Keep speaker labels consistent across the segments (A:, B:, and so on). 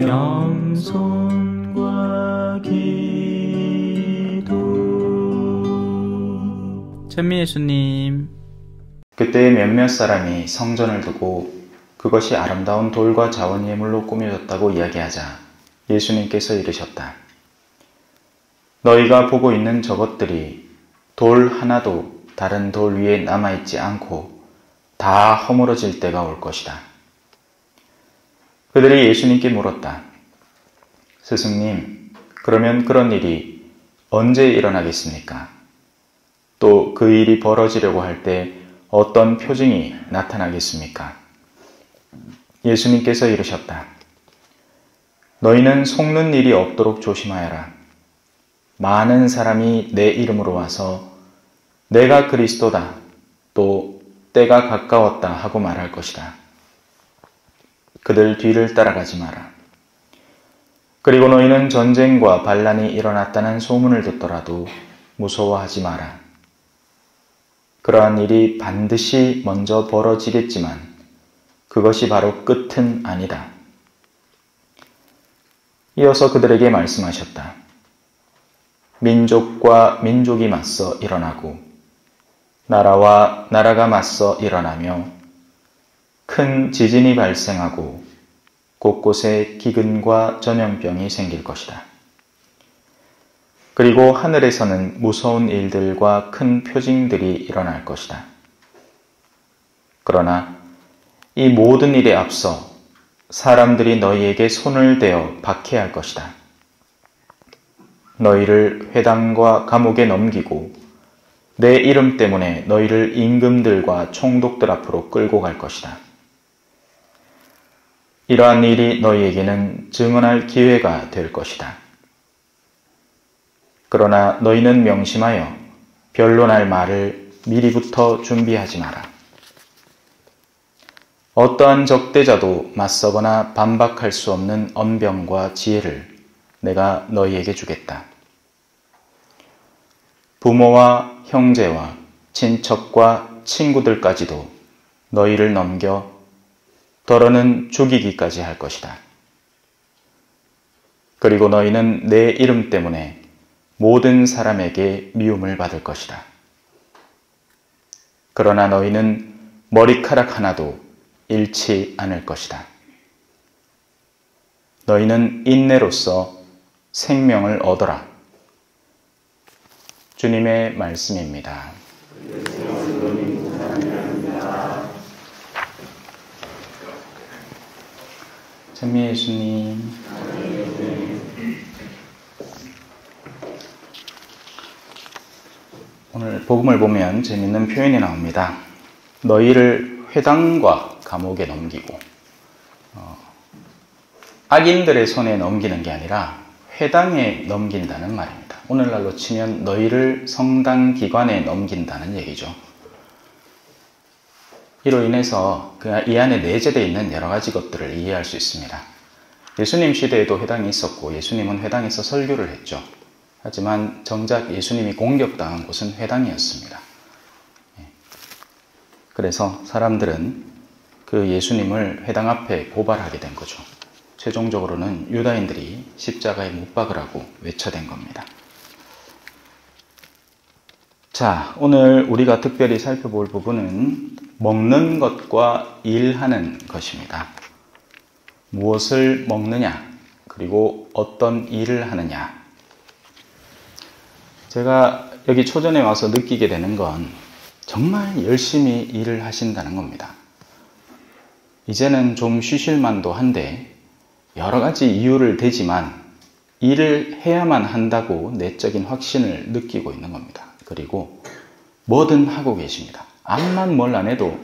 A: 겸손과 기도
B: 찬미 예수님
C: 그때 몇몇 사람이 성전을 두고 그것이 아름다운 돌과 자원 예물로 꾸며졌다고 이야기하자 예수님께서 이르셨다. 너희가 보고 있는 저것들이 돌 하나도 다른 돌 위에 남아있지 않고 다 허물어질 때가 올 것이다. 그들이 예수님께 물었다. 스승님, 그러면 그런 일이 언제 일어나겠습니까? 또 그 일이 벌어지려고 할 때 어떤 표징이 나타나겠습니까? 예수님께서 이르셨다. 너희는 속는 일이 없도록 조심하여라. 많은 사람이 내 이름으로 와서 내가 그리스도다. 또 때가 가까웠다 하고 말할 것이다. 그들 뒤를 따라가지 마라. 그리고 너희는 전쟁과 반란이 일어났다는 소문을 듣더라도 무서워하지 마라. 그러한 일이 반드시 먼저 벌어지겠지만 그것이 바로 끝은 아니다. 이어서 그들에게 말씀하셨다. 민족과 민족이 맞서 일어나고 나라와 나라가 맞서 일어나며 큰 지진이 발생하고 곳곳에 기근과 전염병이 생길 것이다. 그리고 하늘에서는 무서운 일들과 큰 표징들이 일어날 것이다. 그러나 이 모든 일에 앞서 사람들이 너희에게 손을 대어 박해할 것이다. 너희를 회당과 감옥에 넘기고 내 이름 때문에 너희를 임금들과 총독들 앞으로 끌고 갈 것이다. 이러한 일이 너희에게는 증언할 기회가 될 것이다. 그러나 너희는 명심하여 변론할 말을 미리부터 준비하지 마라. 어떠한 적대자도 맞서거나 반박할 수 없는 언병과 지혜를 내가 너희에게 주겠다. 부모와 형제와 친척과 친구들까지도 너희를 넘겨 더러는 죽이기까지 할 것이다. 그리고 너희는 내 이름 때문에 모든 사람에게 미움을 받을 것이다. 그러나 너희는 머리카락 하나도 잃지 않을 것이다. 너희는 인내로서 생명을 얻어라. 주님의 말씀입니다. 찬미 예수님. 오늘 복음을 보면 재밌는 표현이 나옵니다. 너희를 회당과 감옥에 넘기고 어, 악인들의 손에 넘기는 게 아니라 회당에 넘긴다는 말입니다. 오늘날로 치면 너희를 성당 기관에 넘긴다는 얘기죠. 이로 인해서 그 이 안에 내재되어 있는 여러 가지 것들을 이해할 수 있습니다. 예수님 시대에도 회당이 있었고 예수님은 회당에서 설교를 했죠. 하지만 정작 예수님이 공격당한 곳은 회당이었습니다. 예. 그래서 사람들은 그 예수님을 회당 앞에 고발하게 된 거죠. 최종적으로는 유다인들이 십자가에 못 박으라고 외쳐댄 겁니다. 자, 오늘 우리가 특별히 살펴볼 부분은 먹는 것과 일하는 것입니다. 무엇을 먹느냐, 그리고 어떤 일을 하느냐. 제가 여기 초전에 와서 느끼게 되는 건 정말 열심히 일을 하신다는 겁니다. 이제는 좀 쉬실만도 한데 여러 가지 이유를 대지만 일을 해야만 한다고 내적인 확신을 느끼고 있는 겁니다. 그리고 뭐든 하고 계십니다. 암만 뭘 안 해도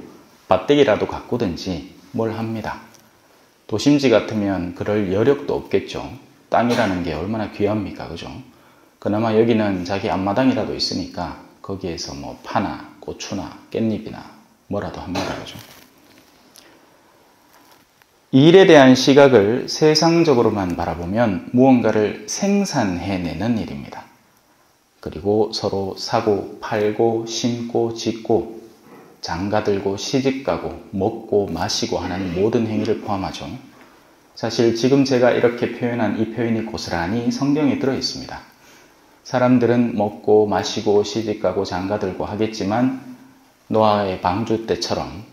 C: 밭대기라도 가꾸든지 뭘 합니다. 도심지 같으면 그럴 여력도 없겠죠. 땅이라는 게 얼마나 귀합니까? 그죠? 그나마 여기는 자기 앞마당이라도 있으니까 거기에서 뭐 파나 고추나 깻잎이나 뭐라도 합니다. 그죠? 일에 대한 시각을 세상적으로만 바라보면 무언가를 생산해내는 일입니다. 그리고 서로 사고, 팔고, 심고, 짓고, 장가들고, 시집가고, 먹고, 마시고 하는 모든 행위를 포함하죠. 사실 지금 제가 이렇게 표현한 이 표현이 고스란히 성경에 들어 있습니다. 사람들은 먹고 마시고 시집가고 장가들고 하겠지만 노아의 방주 때처럼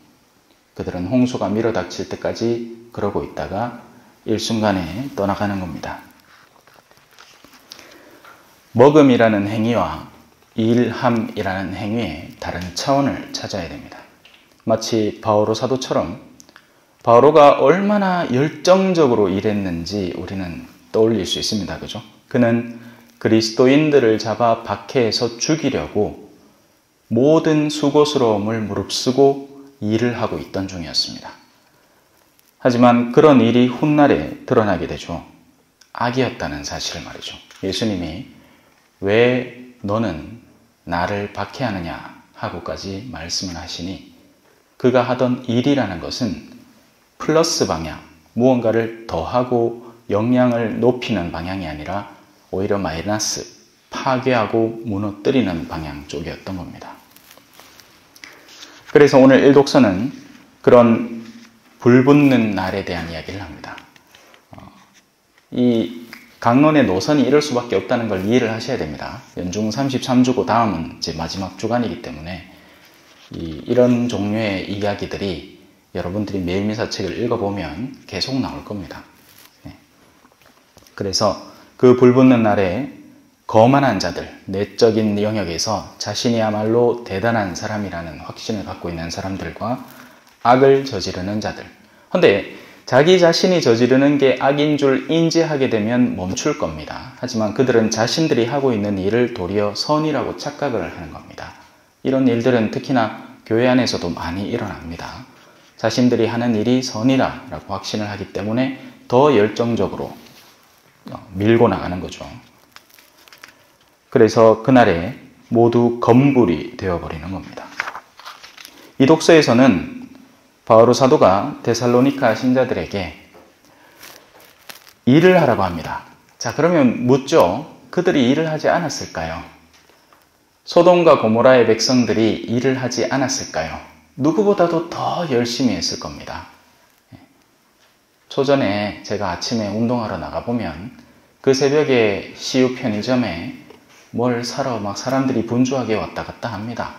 C: 그들은 홍수가 밀어닥칠 때까지 그러고 있다가 일순간에 떠나가는 겁니다. 먹음이라는 행위와 일함이라는 행위의 다른 차원을 찾아야 됩니다. 마치 바오로 사도처럼 바오로가 얼마나 열정적으로 일했는지 우리는 떠올릴 수 있습니다. 그죠? 그는 그리스도인들을 잡아 박해해서 죽이려고 모든 수고스러움을 무릅쓰고 일을 하고 있던 중이었습니다. 하지만 그런 일이 훗날에 드러나게 되죠. 악이었다는 사실을 말이죠. 예수님이 왜 너는 나를 박해하느냐 하고까지 말씀을 하시니 그가 하던 일이라는 것은 플러스 방향, 무언가를 더하고 역량을 높이는 방향이 아니라 오히려 마이너스, 파괴하고 무너뜨리는 방향 쪽이었던 겁니다. 그래서 오늘 일독서는 그런 불붙는 날에 대한 이야기를 합니다. 어, 이 강론의 노선이 이럴 수밖에 없다는 걸 이해를 하셔야 됩니다. 연중 33주고 다음은 이제 마지막 주간이기 때문에 이, 런 종류의 이야기들이 여러분들이 매일 미사 책을 읽어보면 계속 나올 겁니다. 네. 그래서 그 불붙는 날에 거만한 자들, 내적인 영역에서 자신이야말로 대단한 사람이라는 확신을 갖고 있는 사람들과 악을 저지르는 자들. 근데 자기 자신이 저지르는 게 악인 줄 인지하게 되면 멈출 겁니다. 하지만 그들은 자신들이 하고 있는 일을 도리어 선이라고 착각을 하는 겁니다. 이런 일들은 특히나 교회 안에서도 많이 일어납니다. 자신들이 하는 일이 선이라고 확신을 하기 때문에 더 열정적으로 밀고 나가는 거죠. 그래서 그날에 모두 검불이 되어버리는 겁니다. 이 독서에서는 바오로 사도가 데살로니카 신자들에게 일을 하라고 합니다. 자, 그러면 묻죠. 그들이 일을 하지 않았을까요? 소돔과 고모라의 백성들이 일을 하지 않았을까요? 누구보다도 더 열심히 했을 겁니다. 초전에 제가 아침에 운동하러 나가보면 그 새벽에 CU 편의점에 뭘 사러 막 사람들이 분주하게 왔다 갔다 합니다.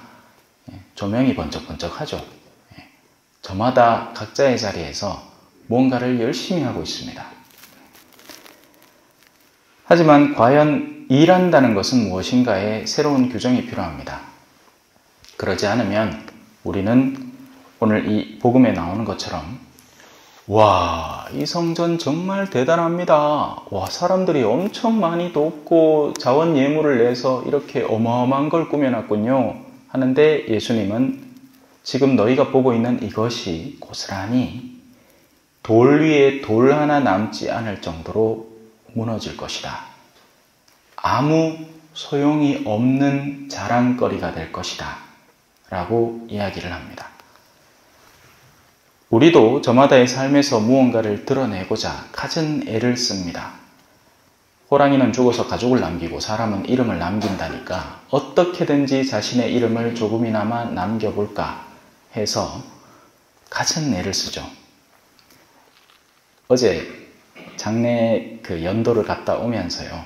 C: 조명이 번쩍번쩍 하죠. 저마다 각자의 자리에서 뭔가를 열심히 하고 있습니다. 하지만 과연 일한다는 것은 무엇인가에 새로운 규정이 필요합니다. 그러지 않으면 우리는 오늘 이 복음에 나오는 것처럼 와, 이 성전 정말 대단합니다. 와, 사람들이 엄청 많이 돕고 자원 예물을 내서 이렇게 어마어마한 걸 꾸며놨군요. 하는데 예수님은 지금 너희가 보고 있는 이것이 고스란히 돌 위에 돌 하나 남지 않을 정도로 무너질 것이다. 아무 소용이 없는 자랑거리가 될 것이다. 라고 이야기를 합니다. 우리도 저마다의 삶에서 무언가를 드러내고자 갖은 애를 씁니다. 호랑이는 죽어서 가족을 남기고 사람은 이름을 남긴다니까 어떻게든지 자신의 이름을 조금이나마 남겨볼까 해서 가진 애를 쓰죠. 어제 장례 그 연도를 갔다 오면서요.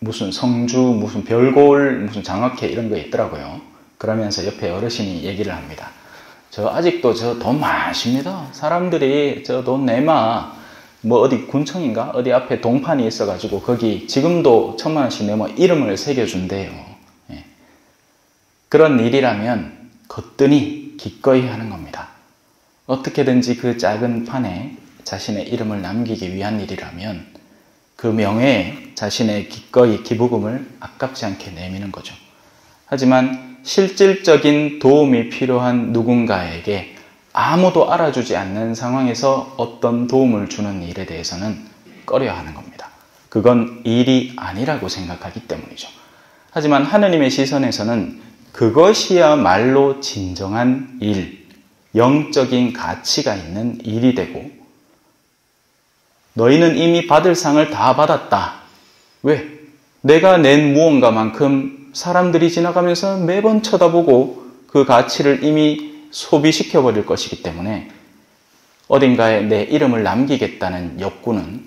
C: 무슨 성주, 무슨 별골, 무슨 장학회 이런 거 있더라고요. 그러면서 옆에 어르신이 얘기를 합니다. 저 아직도 저 돈 많습니다. 사람들이 저 돈 내마 뭐 어디 군청인가 어디 앞에 동판이 있어가지고 거기 지금도 천만 원씩 내면 이름을 새겨준대요. 그런 일이라면 거뜬히 기꺼이 하는 겁니다. 어떻게든지 그 작은 판에 자신의 이름을 남기기 위한 일이라면 그 명예에 자신의 기꺼이 기부금을 아깝지 않게 내미는 거죠. 하지만 실질적인 도움이 필요한 누군가에게 아무도 알아주지 않는 상황에서 어떤 도움을 주는 일에 대해서는 꺼려 하는 겁니다. 그건 일이 아니라고 생각하기 때문이죠. 하지만 하느님의 시선에서는 그것이야말로 진정한 일, 영적인 가치가 있는 일이 되고, 너희는 이미 받을 상을 다 받았다. 왜? 내가 낸 무언가만큼 사람들이 지나가면서 매번 쳐다보고 그 가치를 이미 소비시켜 버릴 것이기 때문에 어딘가에 내 이름을 남기겠다는 욕구는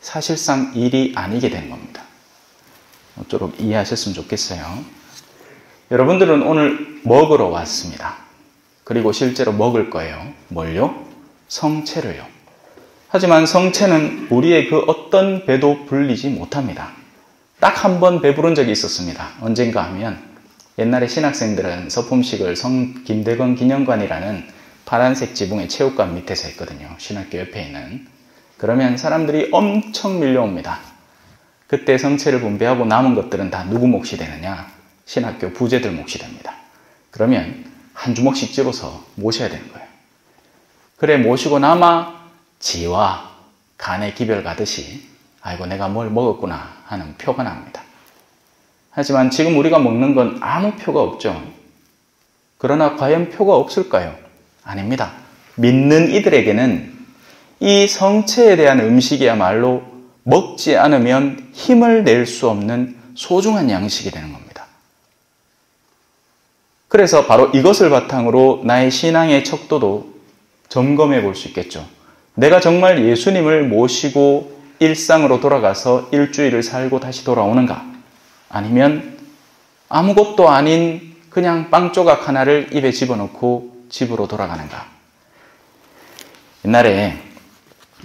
C: 사실상 일이 아니게 되는 겁니다. 모쪼록 이해하셨으면 좋겠어요. 여러분들은 오늘 먹으러 왔습니다. 그리고 실제로 먹을 거예요. 뭘요? 성체를요. 하지만 성체는 우리의 그 어떤 배도 불리지 못합니다. 딱 한 번 배부른 적이 있었습니다. 언젠가 하면 옛날에 신학생들은 서품식을 성 김대건 기념관이라는 파란색 지붕의 체육관 밑에서 했거든요. 신학교 옆에 있는. 그러면 사람들이 엄청 밀려옵니다. 그때 성체를 분배하고 남은 것들은 다 누구 몫이 되느냐? 신학교 부재들 몫이 됩니다. 그러면 한 주먹씩 집어서 모셔야 되는 거예요. 그래 모시고 남아 지와 간의 기별 가듯이 아이고 내가 뭘 먹었구나 하는 표가 납니다. 하지만 지금 우리가 먹는 건 아무 표가 없죠. 그러나 과연 표가 없을까요? 아닙니다. 믿는 이들에게는 이 성체에 대한 음식이야말로 먹지 않으면 힘을 낼 수 없는 소중한 양식이 되는 겁니다. 그래서 바로 이것을 바탕으로 나의 신앙의 척도도 점검해 볼 수 있겠죠. 내가 정말 예수님을 모시고 일상으로 돌아가서 일주일을 살고 다시 돌아오는가? 아니면 아무것도 아닌 그냥 빵 조각 하나를 입에 집어넣고 집으로 돌아가는가? 옛날에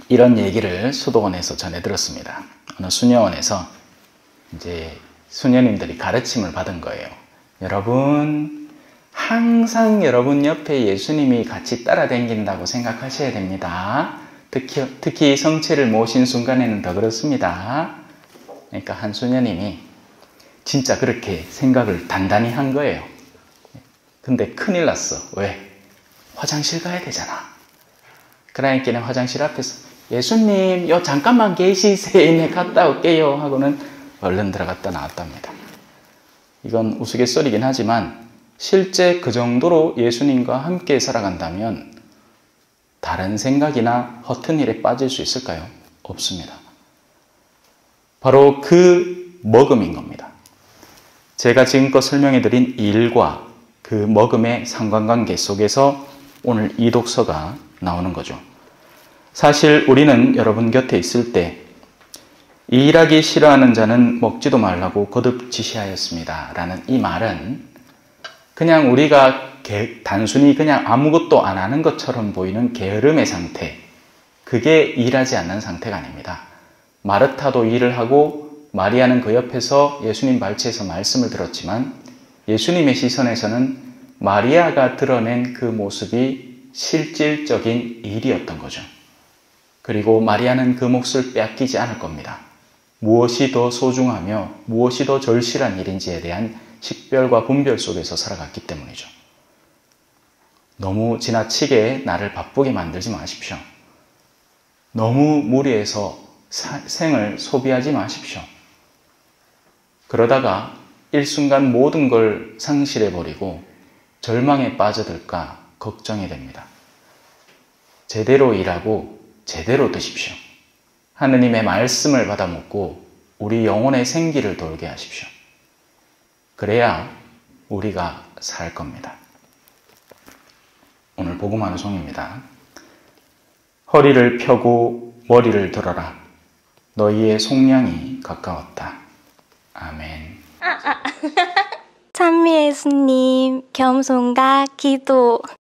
C: 이런 얘기를 수도원에서 전해 들었습니다. 어느 수녀원에서 이제 수녀님들이 가르침을 받은 거예요. 여러분, 항상 여러분 옆에 예수님이 같이 따라다닌다고 생각하셔야 됩니다. 특히, 특히 성체를 모신 순간에는 더 그렇습니다. 그러니까 한 수녀님이 진짜 그렇게 생각을 단단히 한 거예요. 근데 큰일 났어. 왜? 화장실 가야 되잖아. 그러니까 화장실 앞에서 예수님, 요 잠깐만 계시세요. 네, 갔다 올게요. 하고는 얼른 들어갔다 나왔답니다. 이건 우스갯소리긴 하지만 실제 그 정도로 예수님과 함께 살아간다면 다른 생각이나 허튼 일에 빠질 수 있을까요? 없습니다. 바로 그 먹음인 겁니다. 제가 지금껏 설명해 드린 일과 그 먹음의 상관관계 속에서 오늘 이 독서가 나오는 거죠. 사실 우리는 여러분 곁에 있을 때 일하기 싫어하는 자는 먹지도 말라고 거듭 지시하였습니다. 라는 이 말은 그냥 우리가 단순히 그냥 아무것도 안 하는 것처럼 보이는 게으름의 상태, 그게 일하지 않는 상태가 아닙니다. 마르타도 일을 하고 마리아는 그 옆에서 예수님 발치에서 말씀을 들었지만 예수님의 시선에서는 마리아가 드러낸 그 모습이 실질적인 일이었던 거죠. 그리고 마리아는 그 몫을 빼앗기지 않을 겁니다. 무엇이 더 소중하며 무엇이 더 절실한 일인지에 대한 식별과 분별 속에서 살아갔기 때문이죠. 너무 지나치게 나를 바쁘게 만들지 마십시오. 너무 무리해서 생을 소비하지 마십시오. 그러다가 일순간 모든 걸 상실해버리고 절망에 빠져들까 걱정이 됩니다. 제대로 일하고 제대로 드십시오. 하느님의 말씀을 받아 먹고 우리 영혼의 생기를 돌게 하십시오. 그래야 우리가 살 겁니다. 오늘 복음하는 송입니다. 허리를 펴고 머리를 들어라. 너희의 속량이 가까웠다. 아멘.
D: 찬미 예수님, 겸손과 기도.